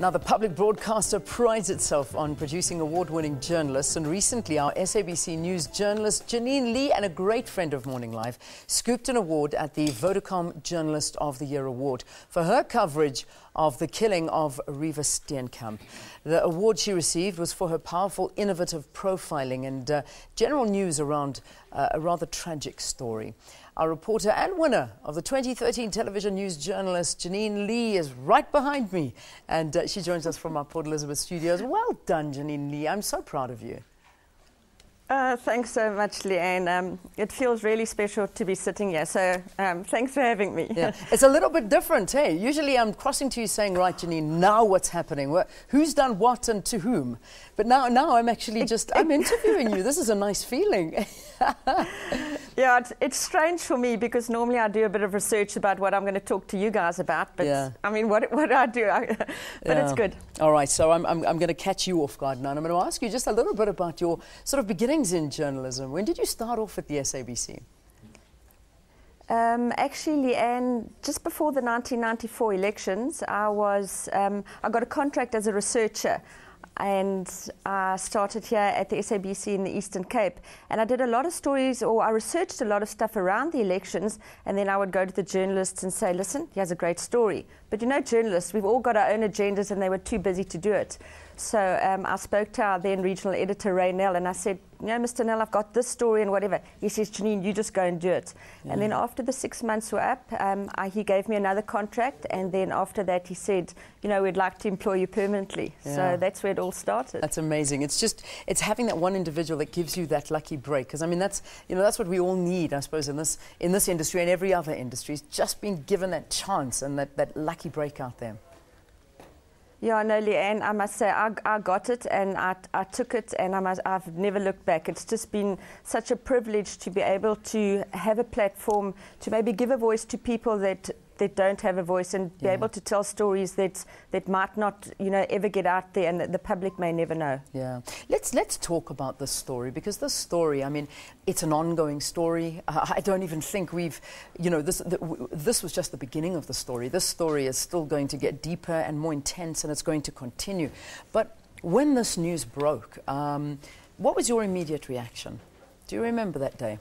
Now, the public broadcaster prides itself on producing award winning journalists, and recently, our SABC News journalist Janine Lee and a great friend of Morning Live scooped an award at the Vodacom Journalist of the Year Award for her coverage of the killing of Reeva Steenkamp. The award she received was for her powerful, innovative profiling and uh, general news around uh, a rather tragic story. Our reporter and winner of the 2013 Television News Journalist, Janine Lee, is right behind me. And uh, she joins us from our Port Elizabeth studios. Well done, Janine Lee. I'm so proud of you. Uh, thanks so much, Leanne. Um, it feels really special to be sitting here, so um, thanks for having me. Yeah. it's a little bit different, hey? Usually I'm crossing to you saying, right, Janine, now what's happening? Who's done what and to whom? But now, now I'm actually just, I'm interviewing you. This is a nice feeling. yeah, it's, it's, strange for me because normally I do a bit of research about what I'm going to talk to you guys about. But yeah. I mean, what, what I do, but yeah. it's good. All right, so I'm, I'm, I'm going to catch you off guard now. And I'm going to ask you just a little bit about your sort of beginning in journalism. When did you start off at the SABC? Um, actually, Leanne, just before the 1994 elections, I was um, I got a contract as a researcher and I started here at the SABC in the Eastern Cape. And I did a lot of stories, or I researched a lot of stuff around the elections, and then I would go to the journalists and say, listen, he has a great story. But you know, journalists, we've all got our own agendas, and they were too busy to do it. So um, I spoke to our then regional editor, Ray Nell, and I said, you know, Mr. Nell, I've got this story and whatever. He says, Janine, you just go and do it. Yeah. And then after the six months were up, um, I, he gave me another contract. And then after that, he said, you know, we'd like to employ you permanently. Yeah. So that's where it all started. That's amazing. It's just, it's having that one individual that gives you that lucky break. Because, I mean, that's, you know, that's what we all need, I suppose, in this, in this industry and every other industry, is just being given that chance and that, that lucky break out there. Yeah, no, Leanne, I must say I, I got it and I, I took it and I must, I've never looked back. It's just been such a privilege to be able to have a platform to maybe give a voice to people that that don't have a voice and be able to tell stories that that might not you know ever get out there and that the public may never know. Yeah, let's let's talk about this story because this story, I mean, it's an ongoing story. Uh, I don't even think we've, you know, this the, w- this was just the beginning of the story. This story is still going to get deeper and more intense, and it's going to continue. But when this news broke, um, what was your immediate reaction? Do you remember that day?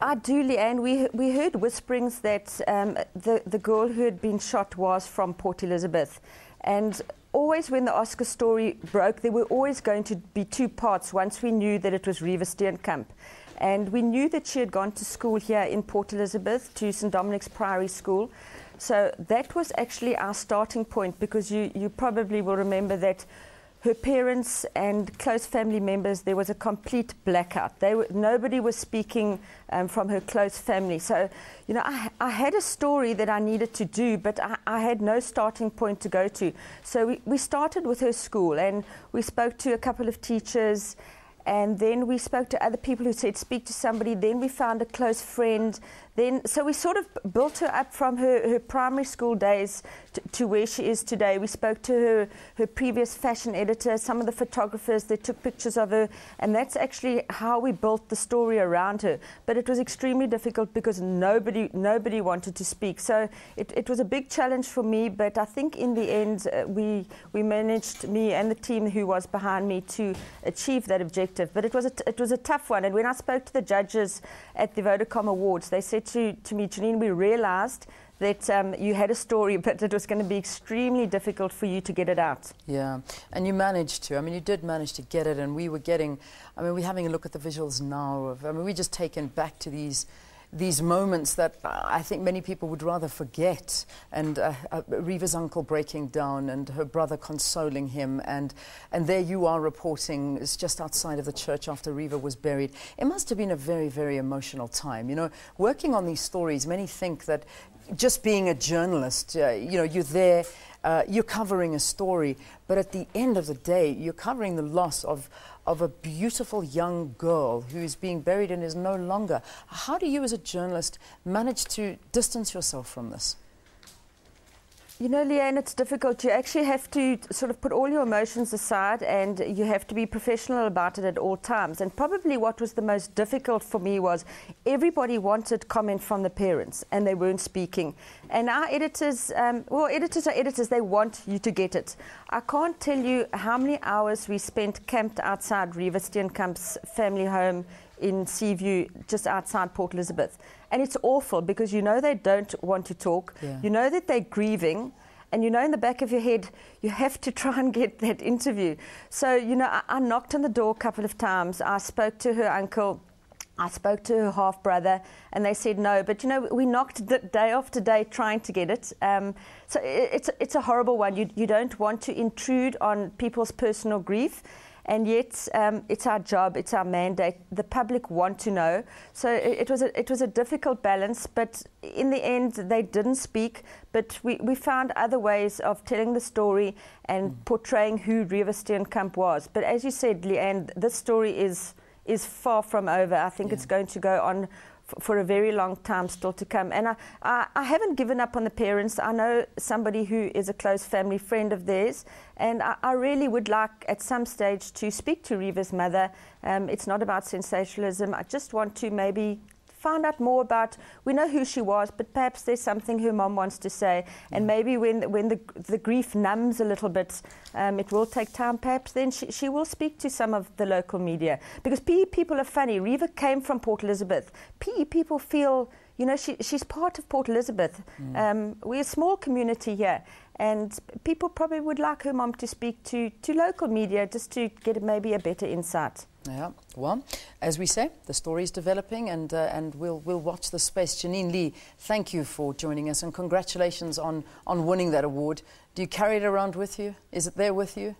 I do, Leanne. We, we heard whisperings that um, the, the girl who had been shot was from Port Elizabeth. And always when the Oscar story broke, there were always going to be two parts once we knew that it was Reeva Steenkamp. And we knew that she had gone to school here in Port Elizabeth to St. Dominic's Priory School. So that was actually our starting point because you, you probably will remember that her parents and close family members, there was a complete blackout. They were, nobody was speaking um, from her close family. So, you know, I, I, had a story that I needed to do, but I, I had no starting point to go to. So we, we started with her school and we spoke to a couple of teachers and then we spoke to other people who said speak to somebody then we found a close friend then so we sort of built her up from her, her primary school days to, to, where she is today. We spoke to her her previous fashion editor some of the photographers that took pictures of her and that's actually how we built the story around her. But it was extremely difficult because nobody nobody wanted to speak. So it, it was a big challenge for me but I think in the end uh, we we managed me and the team who was behind me to achieve that objective. But it was a it was a tough one. And when I spoke to the judges at the Vodacom Awards they said to, to me, Janine, we realized that um, you had a story, but it was going to be extremely difficult for you to get it out. Yeah, and you managed to. I mean, you did manage to get it, and we were getting. I mean, we're having a look at the visuals now. Of, I mean, we're just taken back to these these moments that I think many people would rather forget. And uh, uh, Reeva's uncle breaking down and her brother consoling him. And, and there you are reporting, it's just outside of the church after Reeva was buried. It must have been a very, very emotional time. You know, working on these stories, many think that just being a journalist, uh, you know, you're there, uh, you're covering a story, but at the end of the day, you're covering the loss of, of a beautiful young girl who is being buried and is no longer. How do you, as a journalist, manage to distance yourself from this? You know, Leanne, it's difficult. You actually have to sort of put all your emotions aside and you have to be professional about it at all times. And probably what was the most difficult for me was everybody wanted comment from the parents and they weren't speaking. And our editors, um, well, editors are editors, they want you to get it. I can't tell you how many hours we spent camped outside Reeva Steenkamp's family home in Seaview, just outside Port Elizabeth. And it's awful because you know they don't want to talk, Yeah. you know that they're grieving. And you know, in the back of your head, you have to try and get that interview. So, you know, I, I knocked on the door a couple of times. I spoke to her uncle. I spoke to her half brother, and they said no. But you know, we knocked day after day trying to get it. Um, so i it's it's a horrible one. You you don't want to intrude on people's personal grief, and yet um, it's our job, it's our mandate. The public want to know. So it, it was a, it was a difficult balance, but in the end, they didn't speak. But we, we found other ways of telling the story and portraying who Reeva Steenkamp was. But as you said, Leanne, this story is is far from over. I think Yeah. it's going to go on for a very long time still to come. And I, I, I haven't given up on the parents. I know somebody who is a close family friend of theirs, and I, I really would like at some stage to speak to Reeva's mother. Um, it's not about sensationalism. I just want to maybe find out more about we know who she was but perhaps there's something her mom wants to say. And maybe when when the the grief numbs a little bit um, it will take time perhaps then she, she will speak to some of the local media. Because PE people are funny. Reeva came from Port Elizabeth. PE people feel you know she, she's part of Port Elizabeth. Um, we're a small community here and people probably would like her mom to speak to to local media just to get maybe a better insight Yeah. Well, as we say, the story is developing, and uh, and we'll we'll watch the space. Janine Lee, thank you for joining us, and congratulations on on winning that award. Do you carry it around with you? Is it there with you?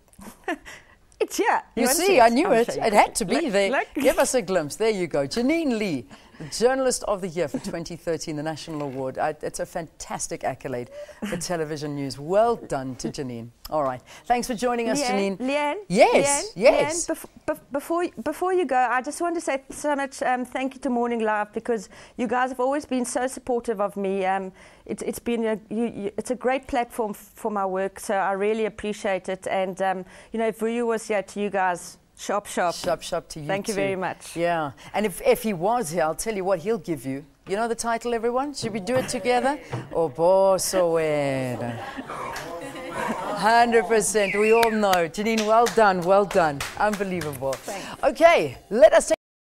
it's here You, to see, I knew I'll it. you. It had to be Look, there. look. Give us a glimpse. There you go. Janine Lee, Journalist of the Year for 2013, the National Award. I, it's a fantastic accolade for television news. Well done to Janine. All right. Thanks for joining us, Leanne, Janine. Leanne, Yes, Leanne, yes. Leanne, bef- bef- before before you go, I just want to say so much um, thank you to Morning Live because you guys have always been so supportive of me. Um, it's it's been a you, you, it's a great platform for my work, so I really appreciate it. And um, you know, if Vuyo was here to you guys, sharp, sharp. Sharp, sharp to you. Thank you too. very much. Yeah. And if, if he was here, I'll tell you what he'll give you. You know the title, everyone? Should we do it together? O Boso era. 100%. We all know. Janine, well done. Well done. Unbelievable. Okay, let us take